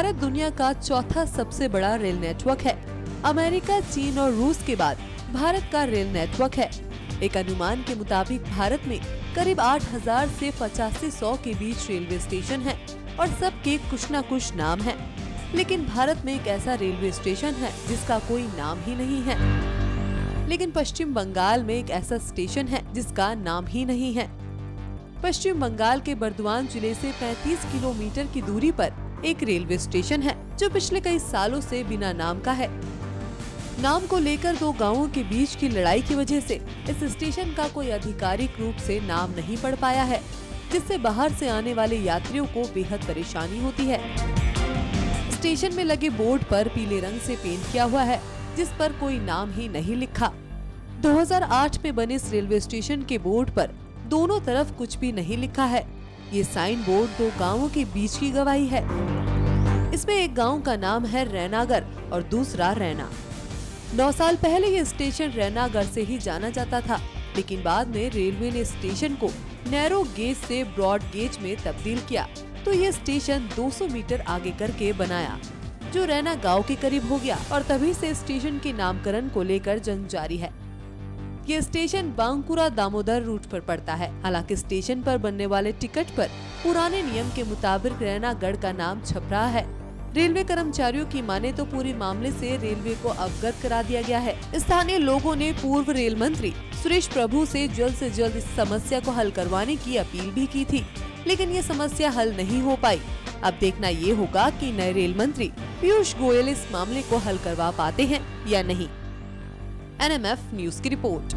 भारत दुनिया का चौथा सबसे बड़ा रेल नेटवर्क है। अमेरिका, चीन और रूस के बाद भारत का रेल नेटवर्क है। एक अनुमान के मुताबिक भारत में करीब 8000 से पचासी सौ के बीच रेलवे स्टेशन हैं और सबके कुछ न कुछ नाम है। लेकिन भारत में एक ऐसा रेलवे स्टेशन है जिसका कोई नाम ही नहीं है। लेकिन पश्चिम बंगाल में एक ऐसा स्टेशन है जिसका नाम ही नहीं है। पश्चिम बंगाल के बर्दवान ज़िले से 35 किलोमीटर की दूरी पर एक रेलवे स्टेशन है, जो पिछले कई सालों से बिना नाम का है। नाम को लेकर दो गाँवों के बीच की लड़ाई की वजह से इस स्टेशन का कोई आधिकारिक रूप से नाम नहीं पड़ पाया है, जिससे बाहर से आने वाले यात्रियों को बेहद परेशानी होती है। स्टेशन में लगे बोर्ड पर पीले रंग से पेंट किया हुआ है, जिस पर कोई नाम ही नहीं लिखा। 2008 में बने इस रेलवे स्टेशन के बोर्ड पर दोनों तरफ़ कुछ भी नहीं लिखा है। ये साइन बोर्ड दो गाँवों के बीच की गवाही है। इसमें एक गाँव का नाम है रैनागर और दूसरा रैना। नौ साल पहले ये स्टेशन रैनागर से ही जाना जाता था, लेकिन बाद में रेलवे ने स्टेशन को नैरो गेज से ब्रॉड गेज में तब्दील किया। तो ये स्टेशन 200 मीटर आगे करके बनाया, जो रैना गाँव के करीब हो गया और तभी से स्टेशन के नामकरण को लेकर जंग जारी है। ये स्टेशन बांकुरा दामोदर रूट पर पड़ता है। हालाँकि स्टेशन पर बनने वाले टिकट पर पुराने नियम के मुताबिक रैनागढ़ का नाम छप रहा है। रेलवे कर्मचारियों की माने तो पूरे मामले से रेलवे को अवगत करा दिया गया है। स्थानीय लोगों ने पूर्व रेल मंत्री सुरेश प्रभु से जल्द से जल्द इस समस्या को हल करवाने की अपील भी की थी, लेकिन ये समस्या हल नहीं हो पाई। अब देखना ये होगा कि नए रेल मंत्री पीयूष गोयल इस मामले को हल करवा पाते हैं या नहीं। एनएमएफ न्यूज की रिपोर्ट